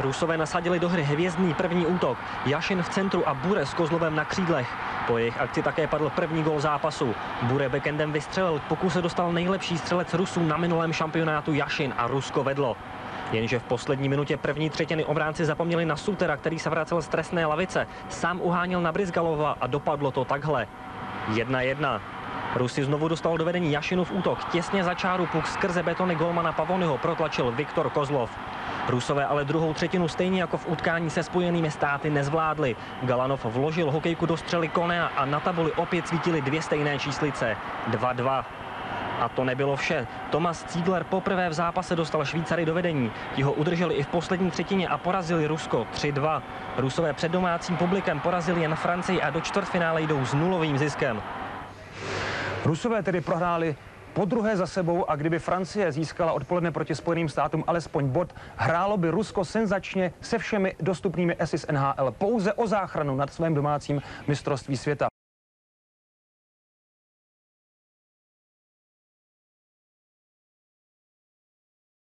Rusové nasadili do hry hvězdný první útok. Jašin v centru a Bure s Kozlovem na křídlech. Po jejich akci také padl první gol zápasu. Bure backendem vystřelil, k pokuse dostal nejlepší střelec Rusů na minulém šampionátu Jašin a Rusko vedlo. Jenže v poslední minutě první třetiny obránci zapomněli na Sutera, který se vracel z trestné lavice. Sám uháněl na Brizgalova a dopadlo to takhle. 1-1. Rusy znovu dostal do vedení Jašinův útok. Těsně za čáru puk skrze betony golmana Pavonyho protlačil Viktor Kozlov. Rusové ale druhou třetinu stejně jako v utkání se spojenými státy nezvládli. Galanov vložil hokejku do střely Konea a na tabuli opět svítily dvě stejné číslice. 2-2. A to nebylo vše. Tomas Ziegler poprvé v zápase dostal Švýcary do vedení. Ti ho udrželi i v poslední třetině a porazili Rusko 3-2. Rusové před domácím publikem porazili jen Francii a do čtvrtfinále jdou s nulovým ziskem. Rusové tedy prohráli po druhé za sebou a kdyby Francie získala odpoledne proti Spojeným státům alespoň bod, hrálo by Rusko senzačně se všemi dostupnými SIS NHL pouze o záchranu nad svém domácím mistrovství světa.